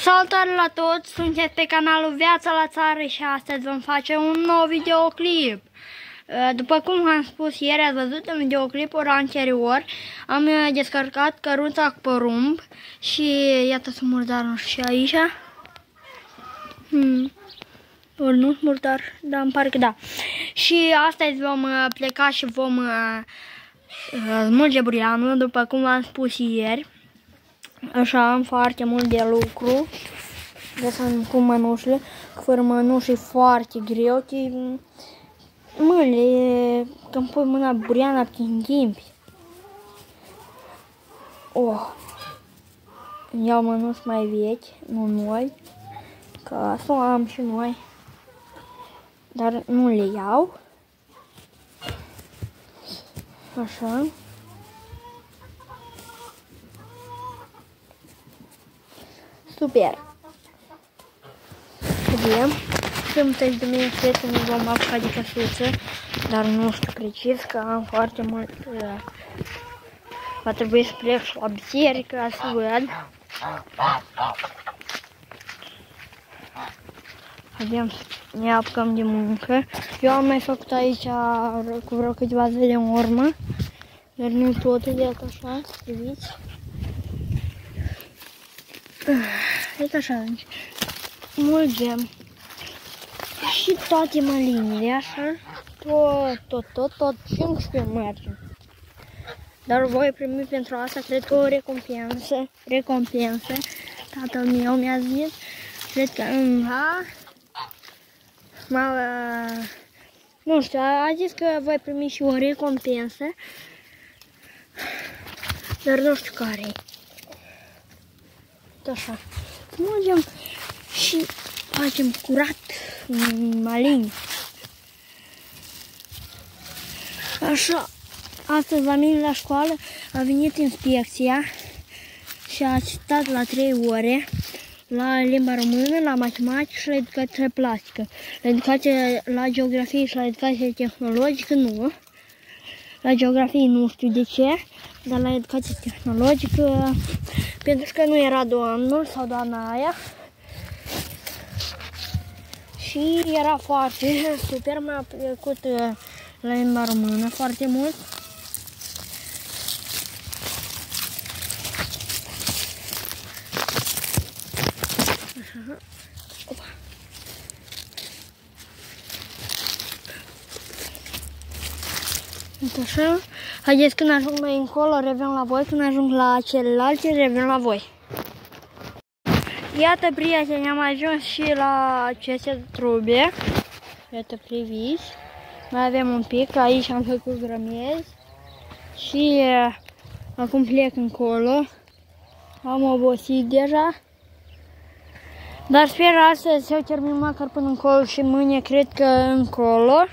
Salutare la toți, sunteți pe canalul Viața la Țară și astăzi vom face un nou videoclip. Uh, după cum am spus ieri, ați văzut în videoclipul anterior, am uh, descărcat căruța cu porumb și iată sunt murdar și aici. Hmm. Ori nu murdar, dar îmi pare că da. Și astăzi vom uh, pleca și vom smulge burianul, după cum am spus ieri. Așa am foarte mult de lucru. De să cu mănușile. Fără mănuși e foarte greu. Te... Mâinile, când pui mâna buriana, te înghimbi. Oh. Iau mănuși mai vechi, nu noi. Că asta am și noi. Dar nu le iau. Așa. Super! Vedem. Sunt de mine cred că nu vom apuca de căsuță, dar nu știu precis că am foarte mult... Uh, va trebui să plec și la biserică să văd. Vedem ne apucăm de muncă. Eu am mai făcut aici cu vreo câteva zile în urmă, dar nu totul de așa, vedeți. Uite așa, mulgem și toate mălinile, așa, tot, tot, tot, tot, 15 mergem. Dar voi primi pentru asta, cred că o recompensă, recompensă. Tatăl meu mi-a zis, cred că va, m-a, nu știu, a zis că voi primi și o recompensă, dar nu știu care e așa. Mergem și facem curat malin. Așa, astăzi la mine la școală a venit inspecția și a citat la 3 ore la limba română, la matematică și la educație plastică. La educație, la geografie și la educație tehnologică nu. La geografie nu știu de ce, dar la educație tehnologică, pentru că nu era domnul sau doamna aia. Și era foarte super, mi-a plăcut uh, la limba română foarte mult. Așa. Uite așa. Haideți când ajung mai încolo, revin la voi. Când ajung la celălalt, revin la voi. Iată, prieteni, am ajuns și la aceste trube. Iată, priviți. Mai avem un pic. Aici am făcut grămiezi. Și uh, acum plec încolo. Am obosit deja. Dar sper astăzi să termin măcar până încolo și mâine cred că încolo.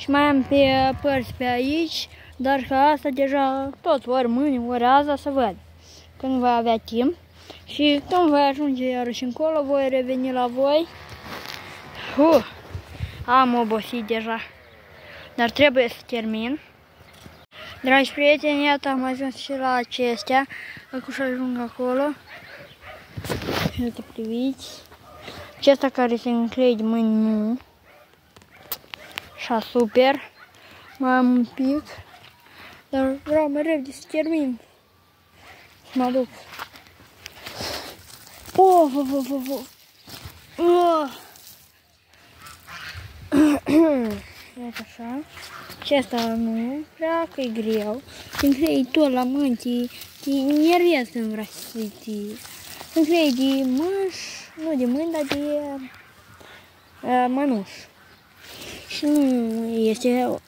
Și mai am pe părți pe aici, dar că asta deja tot ori mâine, ori azi să văd. Când voi avea timp. Și când voi ajunge iarăși încolo, voi reveni la voi. Uh, am obosit deja. Dar trebuie să termin. Dragi prieteni, iată am ajuns și la acestea. Acum și ajung acolo. Iată, priviți. Acesta care se încrede mâini nu. Așa, super. Mai am un pic. Dar vreau mai repede să termin. Să mă duc. Oh, oh, oh, oh, oh. oh. Iată așa. Și asta nu prea că e greu. Când crei tot la mâini, te, te nervezi când vrei să te... Când crei de mâși, nu de mâini, dar de uh, mănuși și nu este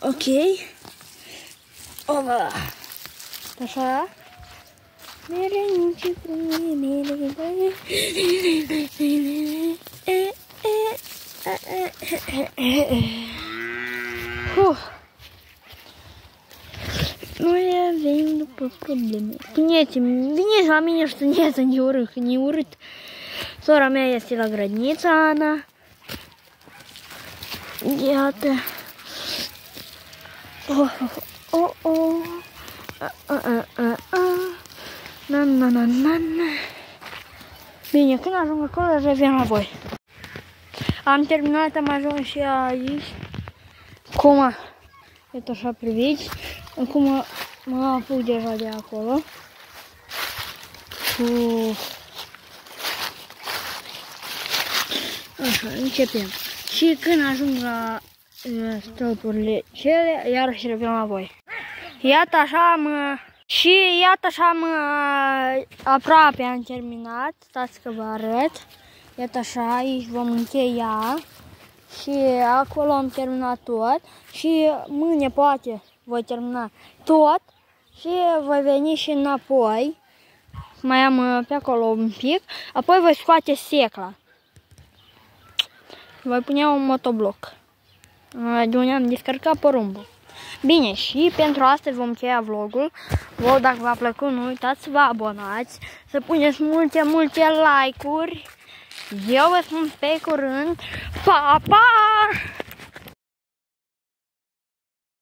ok. Oba. Așa. Merenici frumoase, Noi avem după probleme. Spuneți vine la mine și spuneți ne urât, ne urât. Sora mea este la grădinița, Ana. Iată. Oh, oh, oh. A, a, a, a, a. Na, na, na, na, na. Bine, când ajung acolo, revin la voi. Am terminat, am ajuns și aici. Cum, iată așa priviți. Acum mă apuc deja de acolo. Cu... Așa, începem. Și când ajung la uh, stălpurile cele, iarăși revin la voi. Iată așa am... Și iată așa am... Aproape am terminat. Stați că vă arăt. Iată așa, aici vom încheia. Și acolo am terminat tot. Și mâine poate voi termina tot. Și voi veni și înapoi. Mai am pe acolo un pic. Apoi voi scoate secla. Voi pune un motobloc. De unde am descărcat porumbul. Bine, și pentru asta vom cheia vlogul. Vă, dacă v-a plăcut, nu uitați să vă abonați, să puneți multe, multe like-uri. Eu vă spun pe curând. Pa, pa!